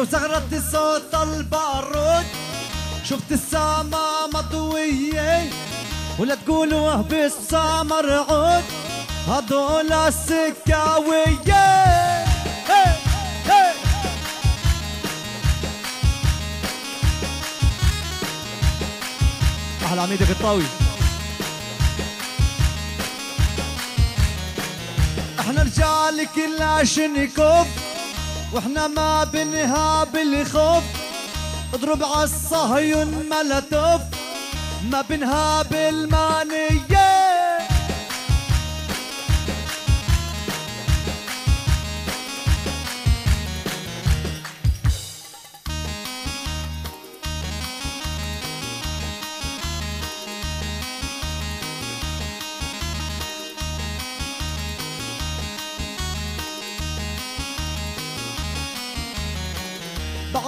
لو زغرت صوت البارود شفت السما مضوية ولا تقولوا بالسما عود. هذول السكاوية. أحلى عميدة بالطاوي إحنا رجال كلنا شنكوب وإحنا ما بنهاب الخوف اضرب عالصهيون ملتوف ما بنهاب المانية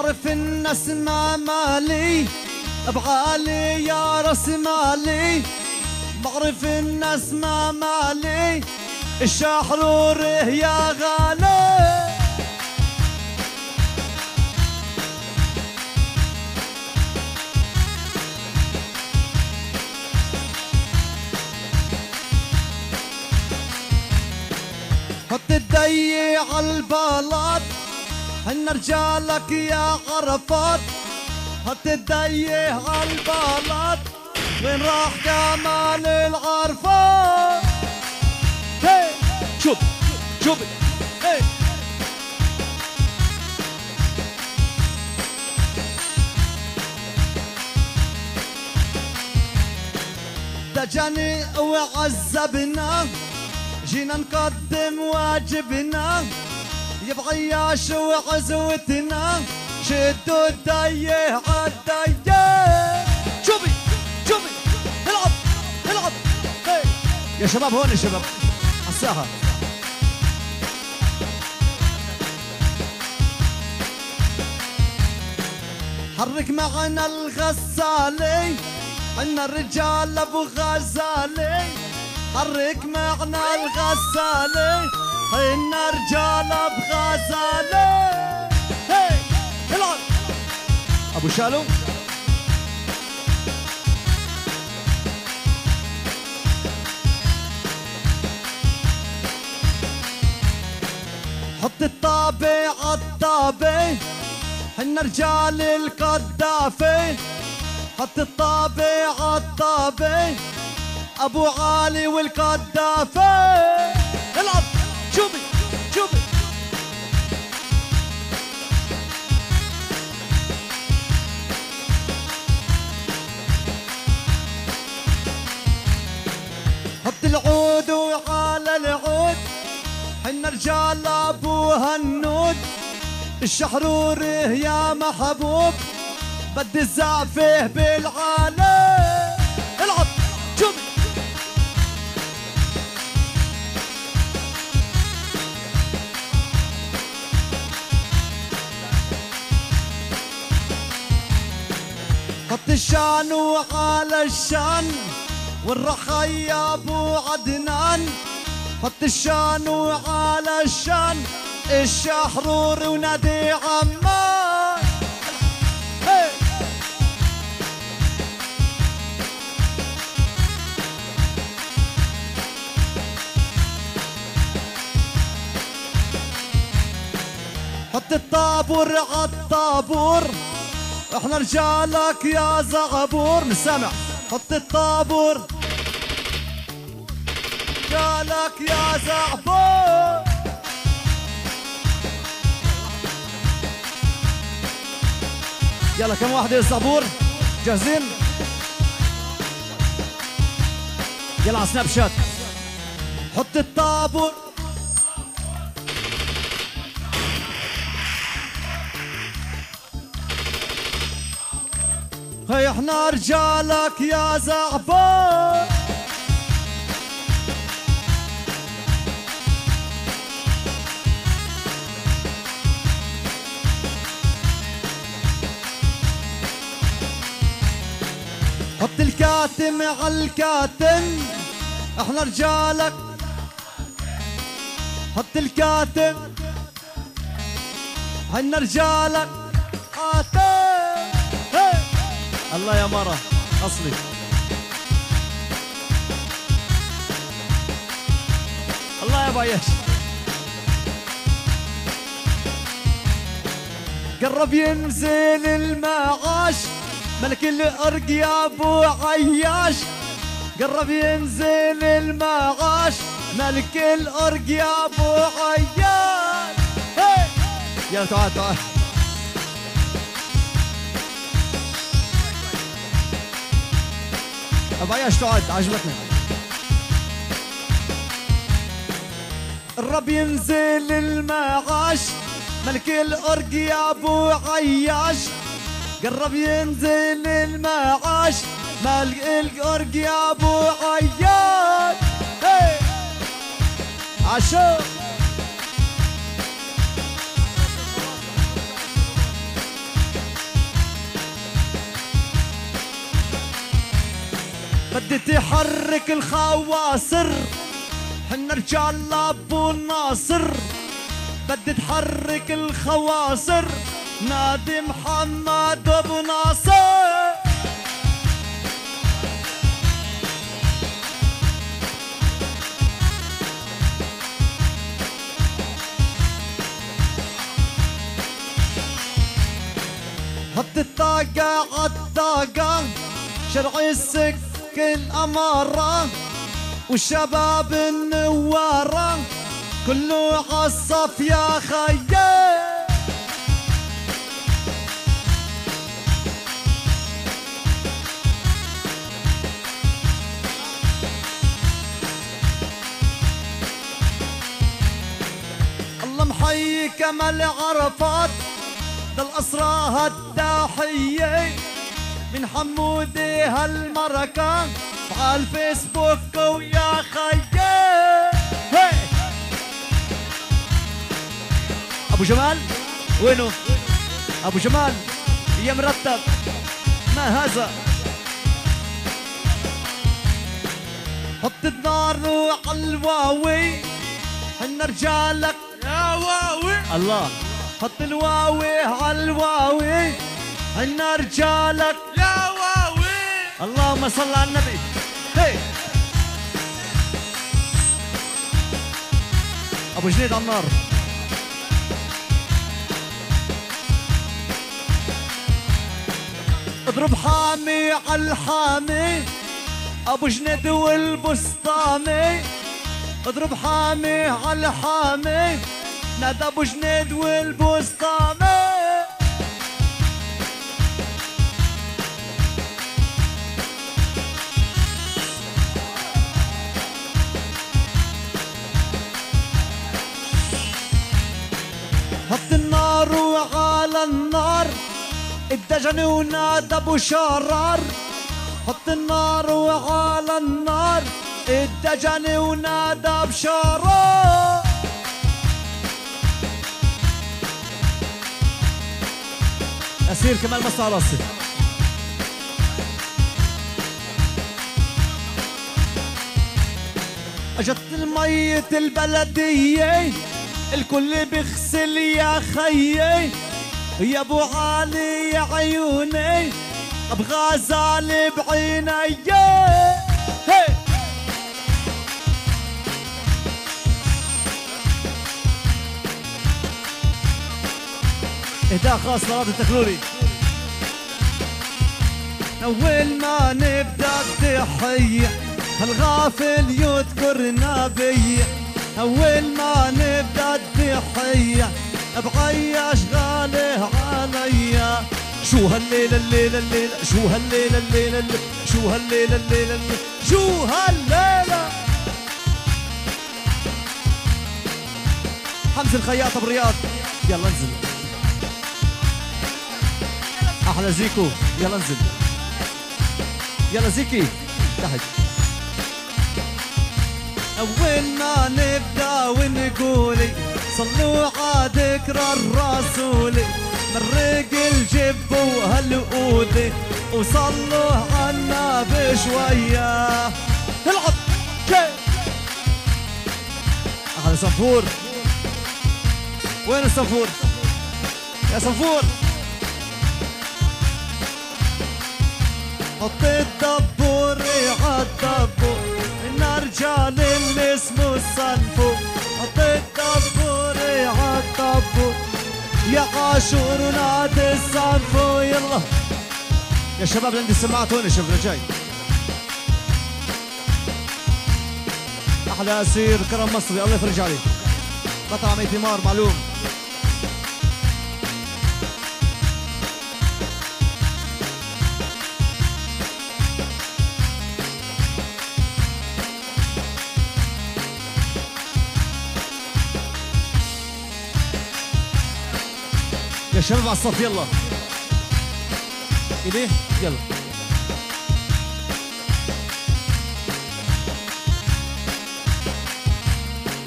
بعرف الناس ما مالي بعالي يا رأس مالي. بعرف الناس ما مالي الشحرور يا غالي. حط الدي عالبلاط هن رجالك يا عرفات؟ حط الدي عالبلاط وين راح جمال العرفات؟ هي شوف شوف. هي دجاني وعذبنا جينا نقدم واجبنا. يبغى ياش وعزوتنا شدوا الديه عالديه شوفي شوفي. العب العب. يا شباب هون يا شباب. عالساحة حرك معنا الغسالي عنا الرجال أبو غزالي حرك معنا الغسالي عنا رجال بغزالي هي العب أبو شالو. حط الطابع عالطابع حنا رجال القذافي حط الطابع عالطابع أبو علي والقذافي العب الشحرور يا محبوب. بدي الزعفة بالعالم. العب. شوفي حط الشان وعلى الشان والرخا يا أبو عدنان. حط الشان وعلى الشان. الشحرور ونادي عمان هي. حط الطابور عالطابور إحنا رجالك يا زغبور نسمع. حط الطابور. رجالك يا زغبور يلا كم واحد يا زغبور جاهزين؟ يلا على سناب شات. حط الطابور. هي إحنا رجالك يا زعبان مع الكاتم. إحنا رجالك. حط الكاتم. إحنا رجالك. الله يا مرة. أصلي. الله يا بايش قرب ينزل المعاش. ملك الارق يا أبو عياش قرب ينزل المعاش ملك الارق يا أبو عياش. يلا تعال تعال. أبو عياش تعال عجبتني. الرب ينزل المعاش ملك الأرق يا أبو عياش. قرب ينزل المعاش ملك الأرق يا أبو عياش. هي عشو. بدي تحرك الخواصر حنا رجال ابو الناصر بدي تحرك الخواصر. نادي محمد ابو ناصر. حط الطاقة عالطاقة شرعي السك الأمارة والشباب النوارة كله عالصف يا خيال. الله محيي كمال عرفات ده الأسرى من حمودي هالمركة على الفيسبوك ويا خيال هي. أبو جمال وينه؟ أبو جمال يا مرتب ما هذا؟ حط النار على الواوي حنا رجالك يا واوي الله. حط الواوي على الواوي حنا رجالك. يا واوي. اللهم صل على النبي. هي. أبو جنيد النار. اضرب حامي على الحامي. أبو جنيد والبسطامي اضرب حامي على الحامي. نادى ابو جنيد والبسطامي حط النار وعلى النار ادجني ونادى ابو شرار. حط النار وعلى النار ادجني ونادى بشرار اسير كمال مصر على راسي أجت المية البلدية الكل بيغسل يا خيي. يا أبو علي يا عيوني أبغى زال بعيني. اهداء خاص لراضي التكلوري أول ما نبدأ التحية الغافل يذكرنا بيه أول ما نبدأ التحية بعيش غاله عليا شو هالليلة الليلة الليلة شو هالليلة الليلة الليلة شو هالليلة الليلة الليلة شو هالليلة؟ حمزة الخياط بالرياض. يلا انزل. أحلى زيكو. يلا انزل. يلا زيكي. تحت. اول ما نبدأ ونقولي صلوا على ذكر الرسول مرق الجب وهالقودي وصلوا عنا بشوية. العب. شي أحلى صنفور وين الصنفور؟ يا صنفور حط الدبور عالدبور رجال اللي اسمه الصنفور حط الدبور عالدبور يا عاشور ونادي الصنفو يلا. يا شباب عندي السماعات وين الشباب جاي أحلى أسير كرم مصري. الله يفرج عليه قطع مي ثمار معلوم. شباب على الصف يلا. ايديه يلا.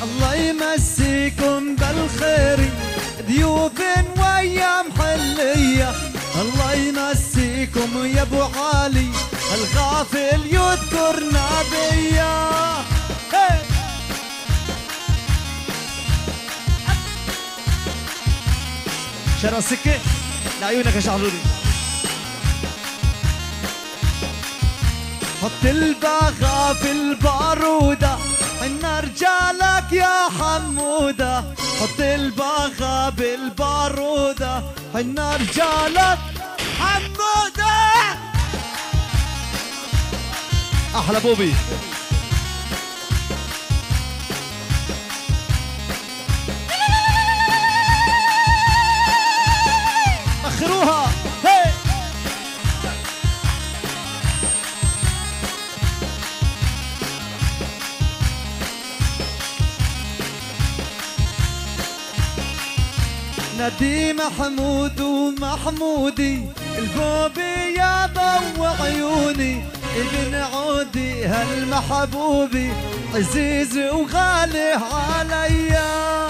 الله يمسيكم بالخير ضيوف وايام حلية الله يمسيكم يا أبو علي الغافل يذكرنا بيا شرى السكة لعيونك يا شعلولي حط البغا في البارودة حنا رجالك يا حمودة. حط البغا بالبارودة حنا رجالك حمودة. أحلى بوبي. نادي محمود ومحمودي البوبي يا ضو عيوني ابن عودي هالمحبوبي عزيز وغالي عليا.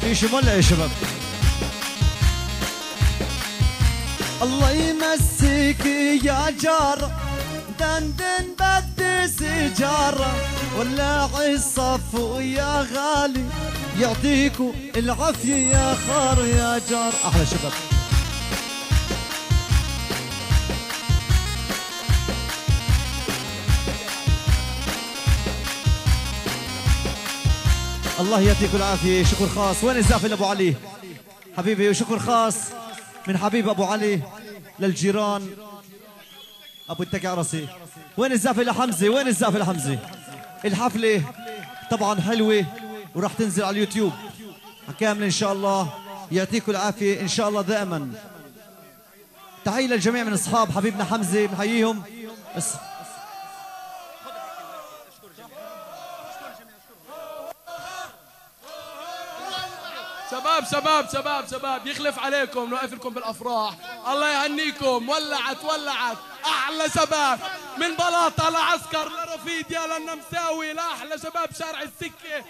في شمال يا شباب. الله يمسيك يا جار دندن بدي سجارة. ولا الصف يا غالي يعطيكوا العافية يا خار يا جار. أحلى شباب. الله يعطيكم العافية. شكر خاص. وين الزافل أبو علي؟ حبيبي وشكر خاص من حبيب أبو علي للجيران. أبو التكع راسي وين الزافل لحمزة وين الزافل لحمزة الحفلة طبعا حلوة وراح تنزل على اليوتيوب. كامل إن شاء الله. يعطيكم العافية. إن شاء الله دائما. تحية للجميع من أصحاب حبيبنا حمزة. بنحييهم. شباب شباب شباب شباب. يخلف عليكم نوقف لكم بالأفراح. الله يهنيكم. ولعت ولعت. أحلى شباب. من بلاطة لعسكر لرفيد يا للنمساوي لأحلى شباب شارع السكة.